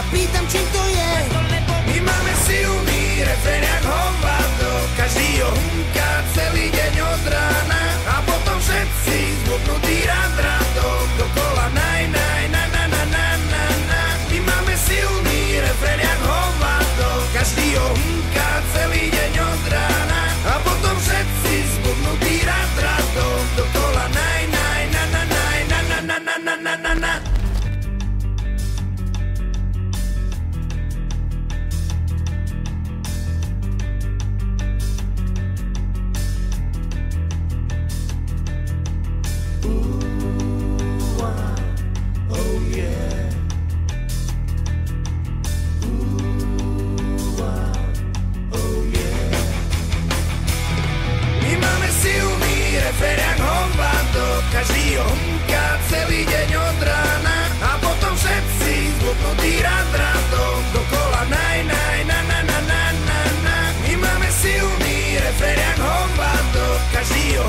sa pýtam, čím to je. My máme si umíre, jak hovado, každý ho hunká celý deň od rána. A potom všetci zbudnutí rád radom, dokola naj, naj, na, na, na, na, na, na. My máme silný refrén jak hovado, každý ho hunká celý deň každý ho